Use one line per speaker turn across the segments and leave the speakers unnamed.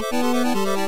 Música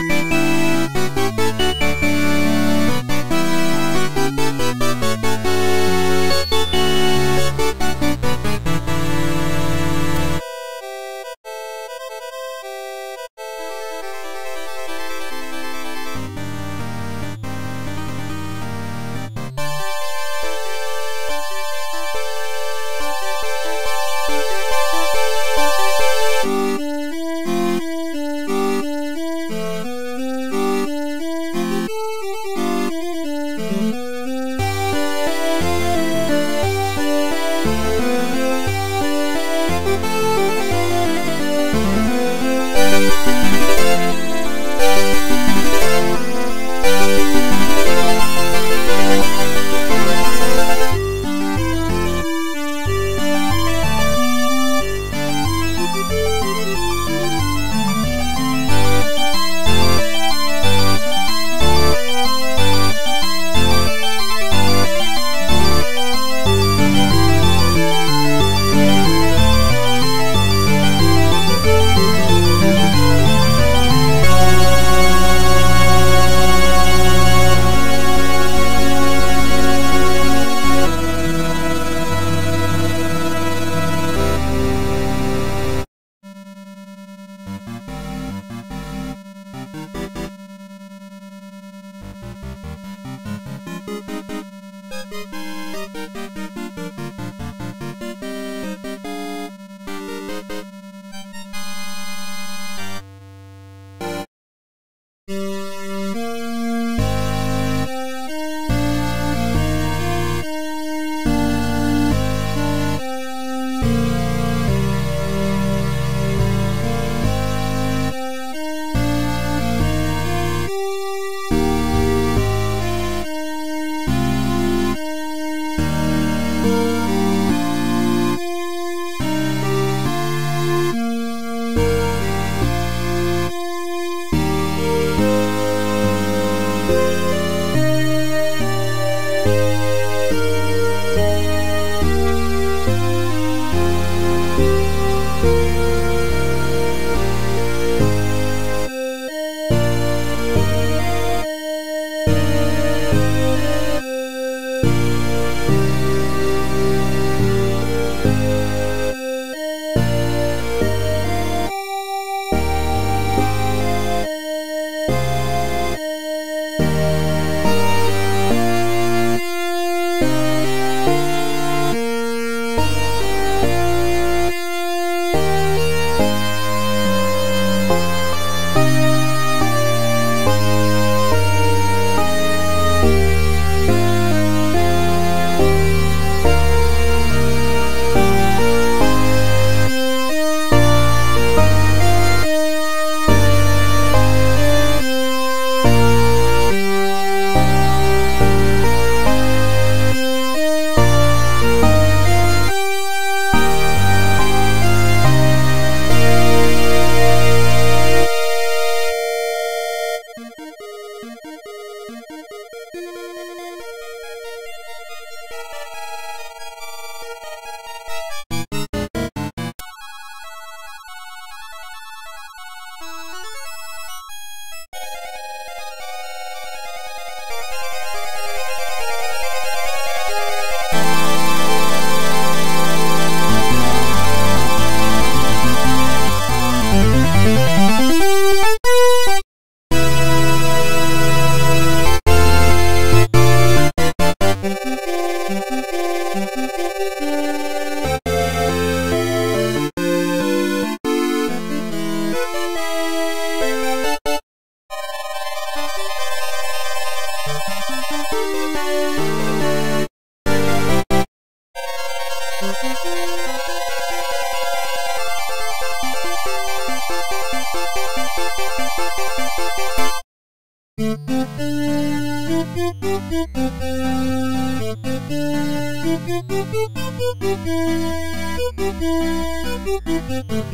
Thank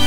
you.